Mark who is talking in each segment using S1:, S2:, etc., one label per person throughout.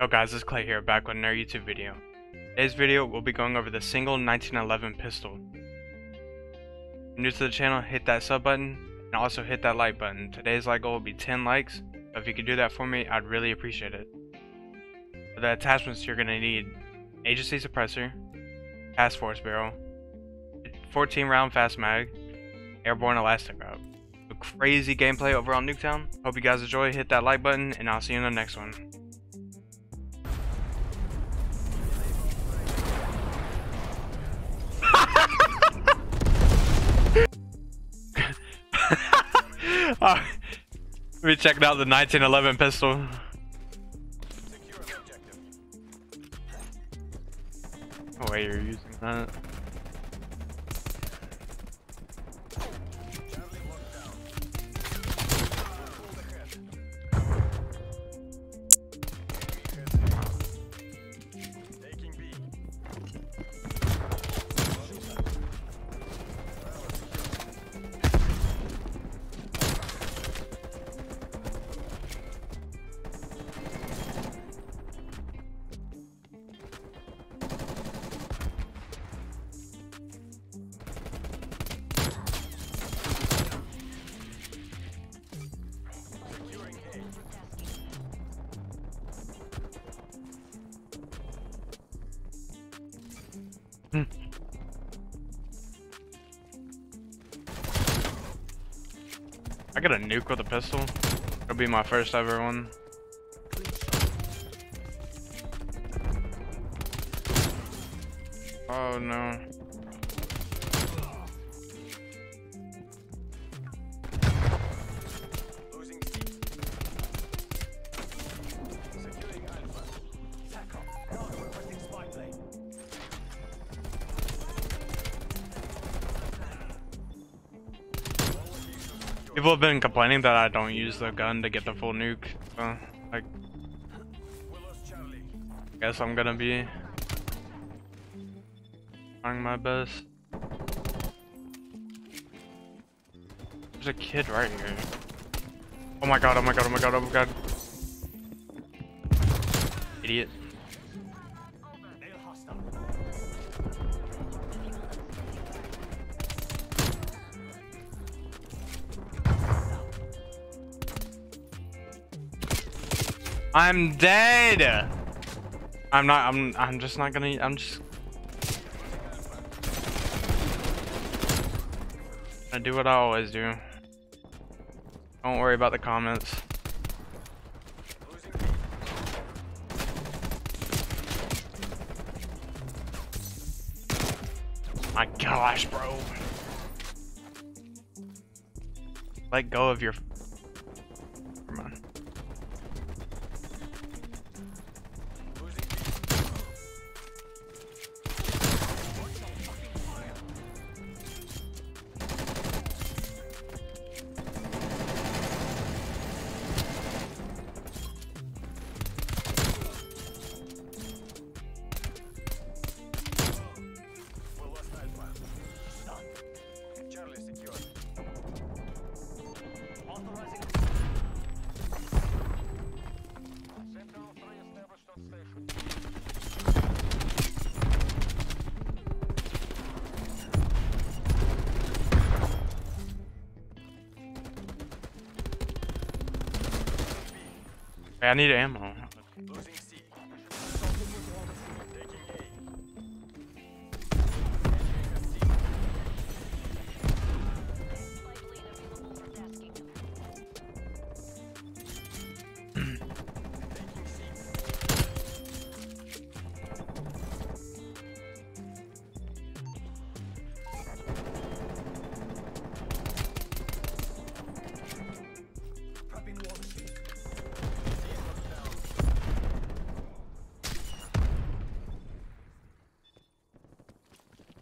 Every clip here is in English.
S1: Yo guys, it's Klay here, back with another YouTube video. Today's video, we'll be going over the single 1911 pistol. New to the channel, hit that sub button, and also hit that like button. Today's like goal will be 10 likes, if you could do that for me, I'd really appreciate it. For the attachments you're going to need, agency suppressor, task force barrel, 14 round fast mag, airborne elastic wrap. A crazy gameplay over on Nuketown. Hope you guys enjoy, hit that like button, and I'll see you in the next one. Uh, we checking out the 1911 pistol. Oh wait, you're using that. Hmm. I got a nuke with a pistol. It'll be my first ever one. Oh no. People have been complaining that I don't use the gun to get the full nuke, so, like, guess I'm gonna be trying my best. There's a kid right here. Oh my god, oh my god, oh my god, oh my god. Idiot. I'm dead. I'm not. I'm. I'm just not gonna. I'm just. I do what I always do. Don't worry about the comments. My gosh, bro. Let go of your I need ammo.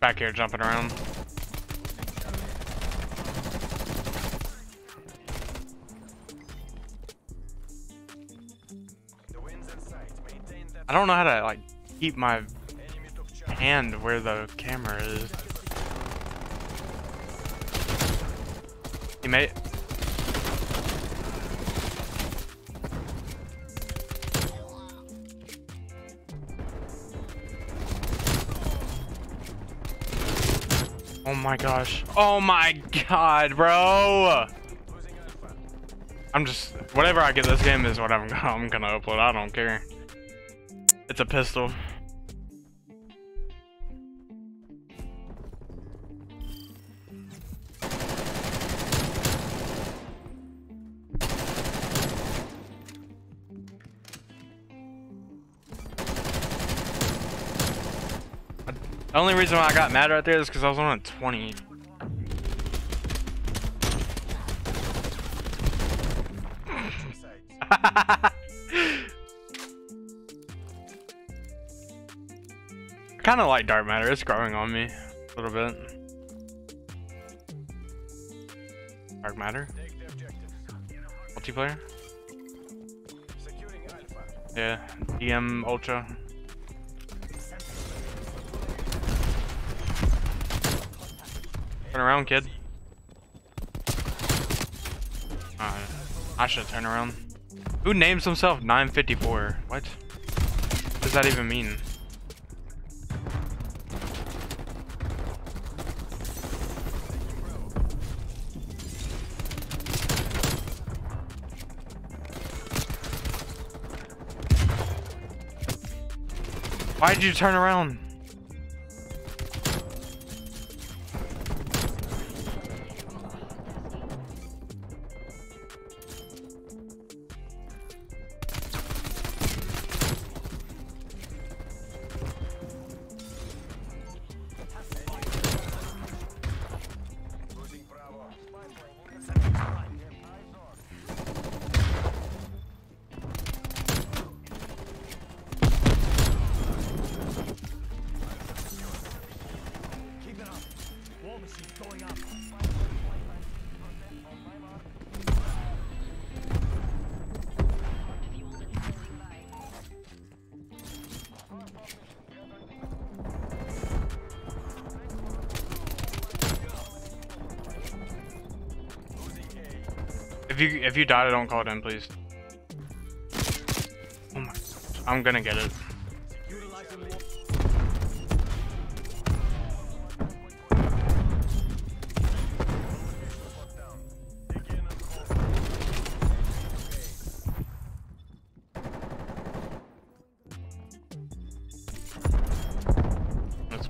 S1: Back here jumping around. I don't know how to like keep my hand where the camera is. Teammate. Oh my gosh. Oh my god, bro. I'm just whatever I get this game is what I'm I'm gonna upload. I don't care. It's a pistol. The only reason why I got mad right there is because I was on a 20. I kind of like dark matter. It's growing on me a little bit. Dark matter. Multiplayer. Yeah. DM Ultra. Turn around, kid. I should turn around. Who names himself 954? What? What does that even mean? Why did you turn around? If you if you die, don't call it in, please. Oh my! God. I'm gonna get it.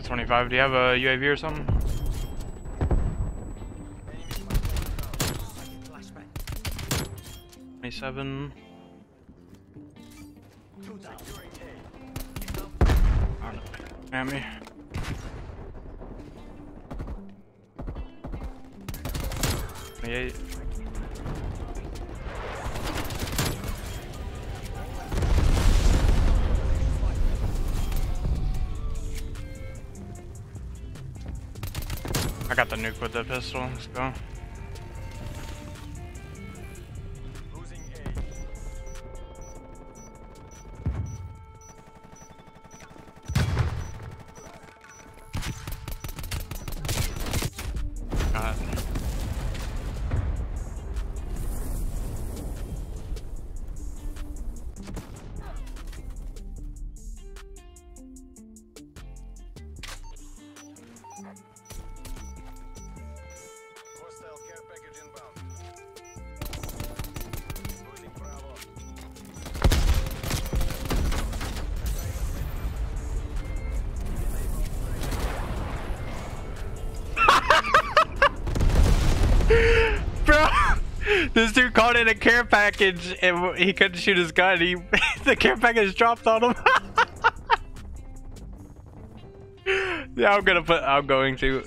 S1: 25. Do you have a UAV or something? Twenty-seven. Me. Twenty-eight. I got the nuke with the pistol. Let's go. This dude called in a care package and he couldn't shoot his gun. He the care package dropped on him. Yeah, I'm gonna put. I'm going to.